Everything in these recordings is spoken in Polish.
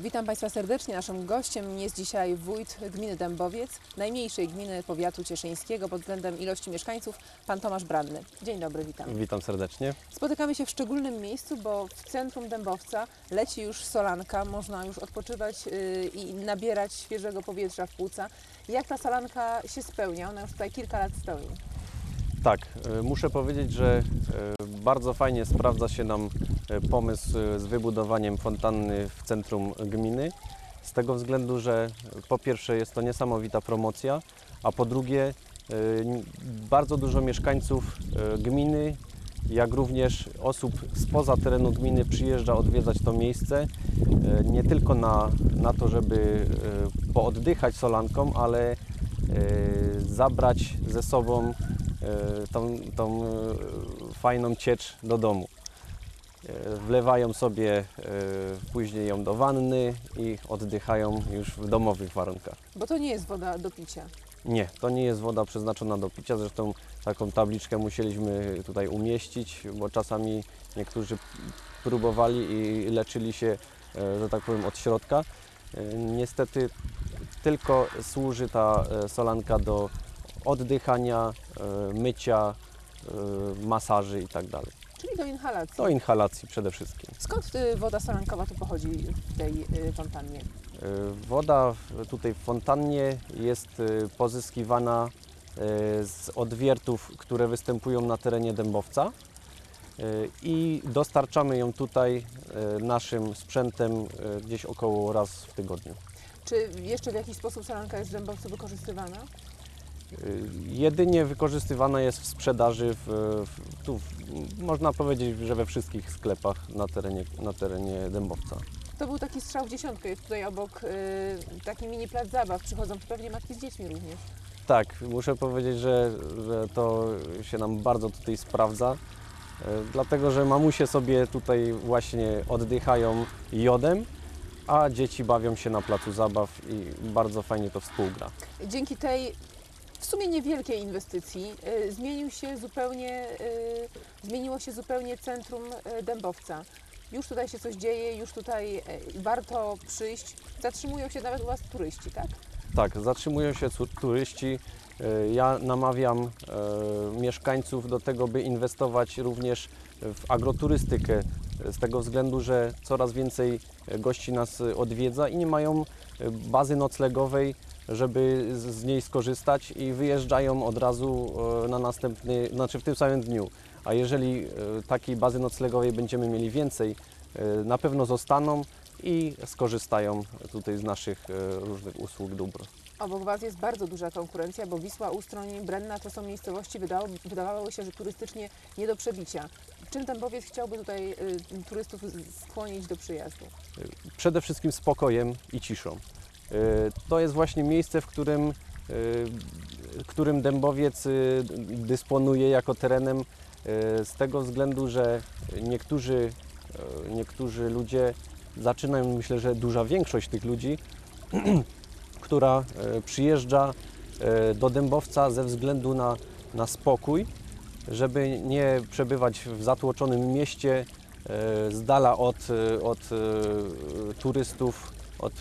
Witam Państwa serdecznie. Naszym gościem jest dzisiaj wójt gminy Dębowiec, najmniejszej gminy powiatu cieszyńskiego pod względem ilości mieszkańców, pan Tomasz Branny. Dzień dobry, witam. Witam serdecznie. Spotykamy się w szczególnym miejscu, bo w centrum Dębowca leci już solanka, można już odpoczywać yy, i nabierać świeżego powietrza w płuca. Jak ta solanka się spełnia? Ona już tutaj kilka lat stoi. Tak, y, muszę powiedzieć, że y, bardzo fajnie sprawdza się nam y, pomysł y, z wybudowaniem fontanny w centrum gminy. Z tego względu, że y, po pierwsze jest to niesamowita promocja, a po drugie bardzo dużo mieszkańców gminy, jak również osób spoza terenu gminy przyjeżdża odwiedzać to miejsce. Nie tylko na, na to, żeby pooddychać solanką, ale zabrać ze sobą e, tą, tą e, fajną ciecz do domu. E, Wlewają sobie e, później ją do wanny i oddychają już w domowych warunkach. Bo to nie jest woda do picia. Nie, to nie jest woda przeznaczona do picia, zresztą taką tabliczkę musieliśmy tutaj umieścić, bo czasami niektórzy próbowali i leczyli się, e, że tak powiem, od środka. Niestety tylko służy ta solanka do oddychania, mycia, masaży i tak. Czyli do inhalacji. Do inhalacji przede wszystkim. Skąd y, woda solankowa tu pochodzi w tej y, fontannie? E, Woda tutaj w fontannie jest pozyskiwana z odwiertów, które występują na terenie Dębowca i dostarczamy ją tutaj naszym sprzętem gdzieś około raz w tygodniu. Czy jeszcze w jakiś sposób solanka jest w Dębowcu wykorzystywana? E, Jedynie wykorzystywana jest w sprzedaży, w, w, tu można powiedzieć, że we wszystkich sklepach na terenie, na terenie Dębowca. To był taki strzał w dziesiątkę, jest tutaj obok y, taki mini plac zabaw, przychodzą tu pewnie matki z dziećmi również. Tak, muszę powiedzieć, że, że to się nam bardzo tutaj sprawdza, e, dlatego że mamusie sobie tutaj właśnie oddychają jodem, a dzieci bawią się na placu zabaw i bardzo fajnie to współgra. Dzięki tej w sumie niewielkiej inwestycji y, zmienił się zupełnie, y, zmieniło się zupełnie centrum y, Dębowca. Już tutaj się coś dzieje, już tutaj warto przyjść. Zatrzymują się nawet u Was turyści, tak? Tak, zatrzymują się turyści. E, Ja namawiam e, mieszkańców do tego, by inwestować również w agroturystykę, z tego względu, że coraz więcej gości nas odwiedza i nie mają e, bazy noclegowej, żeby z, niej skorzystać i wyjeżdżają od razu e, na następny, znaczy w tym samym dniu. A jeżeli e, takiej bazy noclegowej będziemy mieli więcej, e, na pewno zostaną i skorzystają tutaj z naszych różnych usług, dóbr. Obok Was jest bardzo duża konkurencja, bo Wisła, Ustroń, Brenna to są miejscowości, wydało, wydawało się, że turystycznie nie do przebicia. Czym Dębowiec chciałby tutaj turystów skłonić do przyjazdu? Przede wszystkim spokojem i ciszą. E, To jest właśnie miejsce, w którym, e, którym Dębowiec e, dysponuje jako terenem z tego względu, że niektórzy, niektórzy ludzie zaczynają, myślę, że duża większość tych ludzi, która przyjeżdża do Dębowca ze względu na, na spokój, żeby nie przebywać w zatłoczonym mieście, z dala od, od turystów, od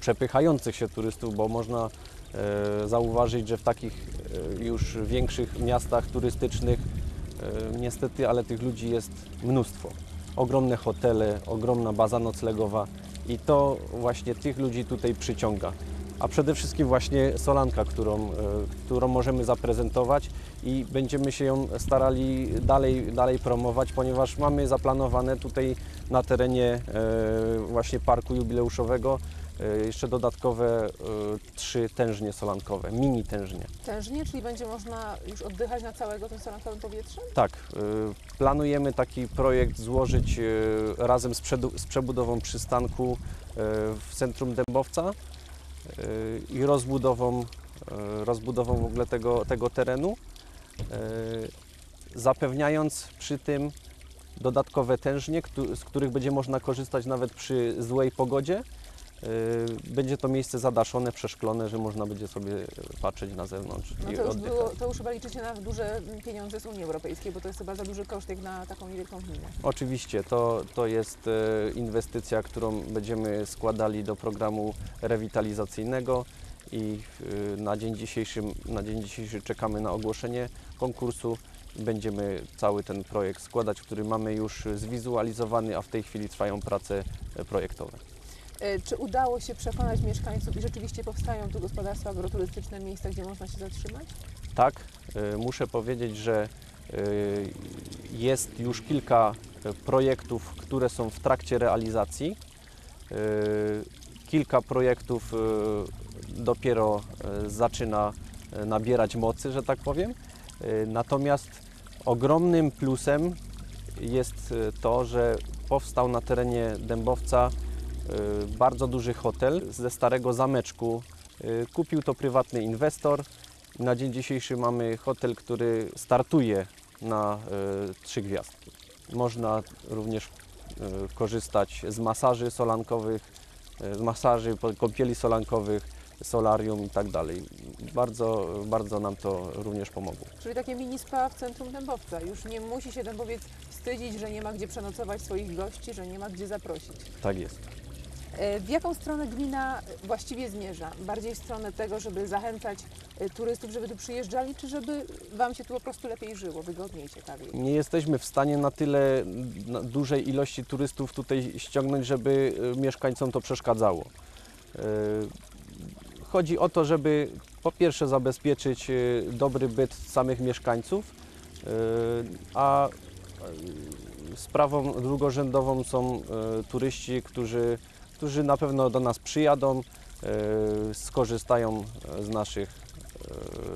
przepychających się turystów, bo można e, zauważyć, że w takich e, już większych miastach turystycznych e, niestety, ale tych ludzi jest mnóstwo. Ogromne hotele, ogromna baza noclegowa i to właśnie tych ludzi tutaj przyciąga. A przede wszystkim właśnie solanka, którą, którą możemy zaprezentować i będziemy się ją starali dalej, dalej promować, ponieważ mamy zaplanowane tutaj na terenie właśnie parku jubileuszowego jeszcze dodatkowe e, trzy tężnie solankowe, mini tężnie. Tężnie, czyli będzie można już oddychać na całego tym solankowym powietrzem? Tak, y, planujemy taki projekt złożyć razem z, przebudową przystanku w centrum Dębowca i rozbudową, rozbudową w ogóle tego, tego terenu, zapewniając przy tym dodatkowe tężnie, z których będzie można korzystać nawet przy złej pogodzie będzie to miejsce zadaszone, przeszklone, że można będzie sobie patrzeć na zewnątrz No i to już, było, to już chyba liczycie na duże pieniądze z Unii Europejskiej, bo to jest chyba za duży koszt jak na taką niewielką gminę. Oczywiście, to, to jest e, inwestycja, którą będziemy składali do programu rewitalizacyjnego i e, na dzień, dzisiejszy, na dzień dzisiejszy czekamy na ogłoszenie konkursu będziemy cały ten projekt składać, który mamy już zwizualizowany, a w tej chwili trwają prace e, projektowe. E, Czy udało się przekonać mieszkańców i rzeczywiście powstają tu gospodarstwa agroturystyczne, miejsca, gdzie można się zatrzymać? Tak, e, muszę powiedzieć, że e, jest już kilka projektów, które są w trakcie realizacji. Kilka projektów dopiero zaczyna nabierać mocy, że tak powiem. Natomiast ogromnym plusem jest to, że powstał na terenie Dębowca bardzo duży hotel ze starego zameczku. E, Kupił to prywatny inwestor. Na dzień dzisiejszy mamy hotel, który startuje na e, trzy gwiazdki. Można również korzystać z masaży solankowych, z masaży, kąpieli solankowych, solarium i tak dalej. Bardzo, bardzo nam to również pomogło. Czyli takie mini spa w centrum Dębowca. Już nie musi się Dębowiec wstydzić, że nie ma gdzie przenocować swoich gości, że nie ma gdzie zaprosić. Tak jest. E, W jaką stronę gmina właściwie zmierza? Bardziej w stronę tego, żeby zachęcać e, turystów, żeby tu przyjeżdżali, czy żeby Wam się tu po prostu lepiej żyło, wygodniej, ciekawiej? Nie jesteśmy w stanie na tyle na dużej ilości turystów tutaj ściągnąć, żeby e, mieszkańcom to przeszkadzało. Chodzi o to, żeby po pierwsze zabezpieczyć dobry byt samych mieszkańców, a sprawą drugorzędową są turyści, którzy, którzy na pewno do nas przyjadą, e, skorzystają e, z naszych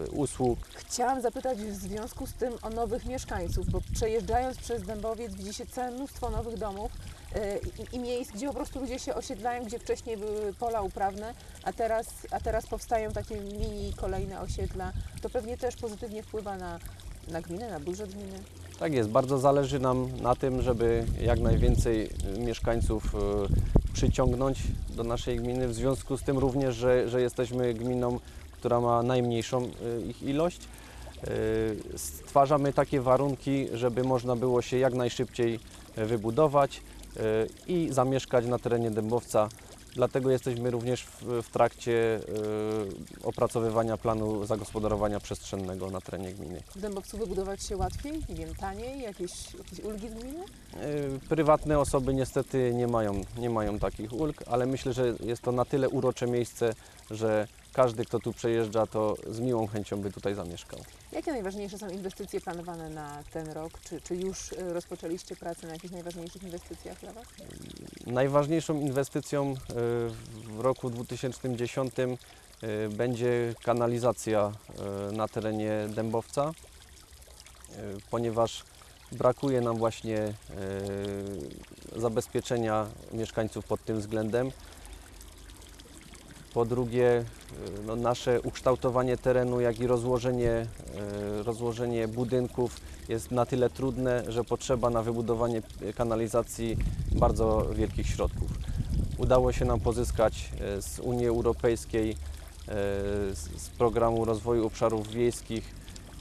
e, usług. Chciałam zapytać w związku z tym o nowych mieszkańców, bo przejeżdżając przez Dębowiec widzi się całe mnóstwo nowych domów i, i miejsc, gdzie po prostu ludzie się osiedlają, gdzie wcześniej były pola uprawne, a teraz, a teraz powstają takie mini kolejne osiedla. To pewnie też pozytywnie wpływa na, na gminę, na budżet gminy. Tak jest, bardzo zależy nam na tym, żeby jak najwięcej mieszkańców przyciągnąć do naszej gminy. W związku z tym również, że, że jesteśmy gminą, która ma najmniejszą y, ich ilość. Y, Stwarzamy takie warunki, żeby można było się jak najszybciej wybudować y, i zamieszkać na terenie Dębowca. Dlatego jesteśmy również w, w trakcie y, opracowywania planu zagospodarowania przestrzennego na terenie gminy. W Dębowcu wybudować się łatwiej, nie wiem, taniej, jakieś, jakieś ulgi z gminy? Prywatne osoby niestety nie mają, nie mają takich ulg, ale myślę, że jest to na tyle urocze miejsce, że każdy, kto tu przejeżdża, to z miłą chęcią by tutaj zamieszkał. Jakie najważniejsze są inwestycje planowane na ten rok? Czy, czy już y, rozpoczęliście pracę na jakichś najważniejszych inwestycjach dla Was? Najważniejszą inwestycją y, w roku 2010 y, będzie kanalizacja na terenie Dębowca, ponieważ brakuje nam właśnie y, zabezpieczenia mieszkańców pod tym względem. Po drugie, y, no nasze ukształtowanie terenu, jak i rozłożenie, y, rozłożenie budynków jest na tyle trudne, że potrzeba na wybudowanie kanalizacji bardzo wielkich środków. Udało się nam pozyskać e, z Unii Europejskiej, e, z programu rozwoju obszarów wiejskich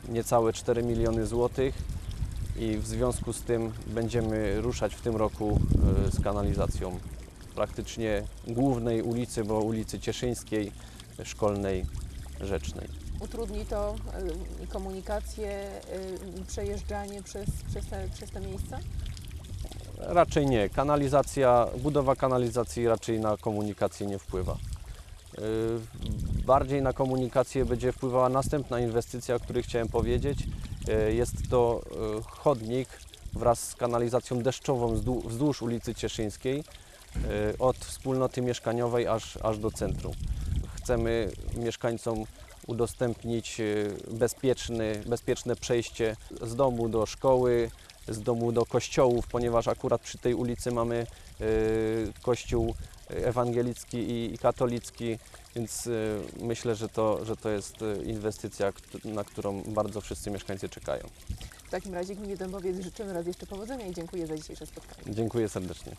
niecałe 4 miliony złotych i w związku z tym będziemy ruszać w tym roku e, z kanalizacją praktycznie głównej ulicy, bo ulicy Cieszyńskiej, Szkolnej, Rzecznej. Utrudni to y, komunikację, y, przejeżdżanie przez, przez, te, przez te miejsca? Raczej nie. Kanalizacja, budowa kanalizacji raczej na komunikację nie wpływa. Bardziej na komunikację będzie wpływała następna inwestycja, o której chciałem powiedzieć. Yy, Jest to yy, chodnik wraz z kanalizacją deszczową wzdłuż, ulicy Cieszyńskiej yy, od wspólnoty mieszkaniowej aż, aż do centrum. Chcemy mieszkańcom udostępnić bezpieczny, bezpieczne przejście z domu do szkoły, z domu do kościołów, ponieważ akurat przy tej ulicy mamy kościół ewangelicki i katolicki, więc y, myślę, że to, że to jest y, inwestycja, na którą bardzo wszyscy mieszkańcy czekają. W takim razie Gminie Dębowiec życzymy raz jeszcze powodzenia i dziękuję za dzisiejsze spotkanie. Dziękuję serdecznie.